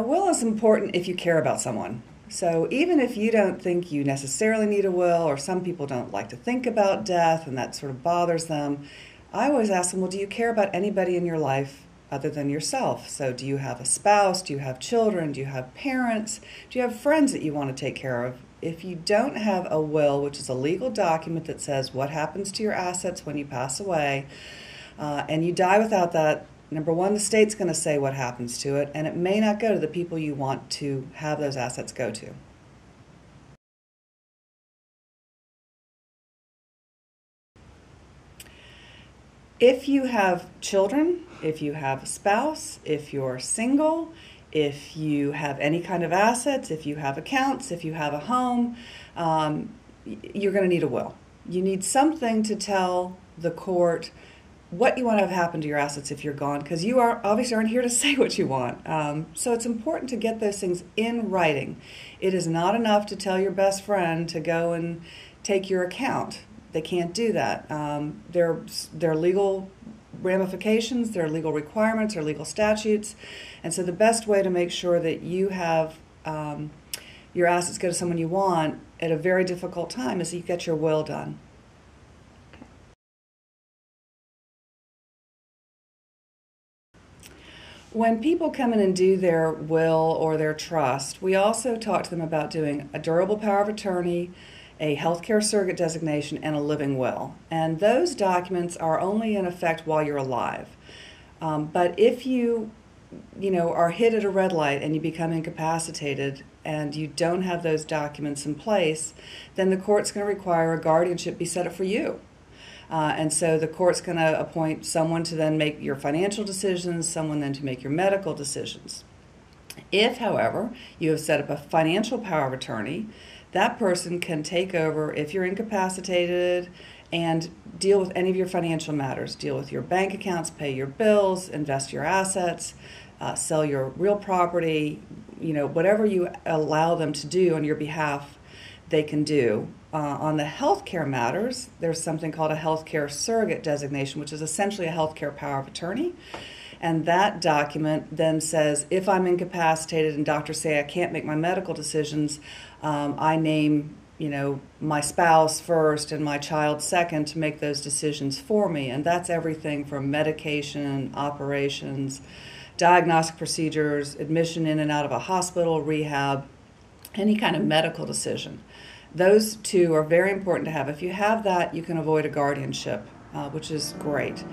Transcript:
will is important if you care about someone. So even if you don't think you necessarily need a will, or some people don't like to think about death and that sort of bothers them, I always ask them, well, do you care about anybody in your life other than yourself? So do you have a spouse? Do you have children? Do you have parents? Do you have friends that you want to take care of? If you don't have a will, which is a legal document that says what happens to your assets when you pass away, uh, and you die without that, number one, the state's going to say what happens to it, and it may not go to the people you want to have those assets go to. If you have children, if you have a spouse, if you're single, if you have any kind of assets, if you have accounts, if you have a home, um, you're going to need a will. You need something to tell the court what you want to have happen to your assets if you're gone, because you are obviously aren't here to say what you want. Um, so it's important to get those things in writing. It is not enough to tell your best friend to go and take your account. They can't do that. Um, there, there are legal ramifications, there are legal requirements, there are legal statutes, and so the best way to make sure that you have um, your assets go to someone you want at a very difficult time is you get your will done. When people come in and do their will or their trust, we also talk to them about doing a durable power of attorney, a healthcare surrogate designation, and a living will. And those documents are only in effect while you're alive. Um, but if you, you know, are hit at a red light and you become incapacitated and you don't have those documents in place, then the court's going to require a guardianship be set up for you. Uh, and so the court's going to appoint someone to then make your financial decisions, someone then to make your medical decisions. If, however, you have set up a financial power of attorney, that person can take over if you're incapacitated and deal with any of your financial matters. Deal with your bank accounts, pay your bills, invest your assets, uh, sell your real property, you know, whatever you allow them to do on your behalf, they can do. Uh, on the healthcare matters, there's something called a healthcare surrogate designation, which is essentially a healthcare power of attorney. And that document then says if I'm incapacitated and doctors say I can't make my medical decisions, um, I name you know my spouse first and my child second to make those decisions for me and that's everything from medication operations diagnostic procedures admission in and out of a hospital rehab any kind of medical decision those two are very important to have. If you have that, you can avoid a guardianship, uh, which is great.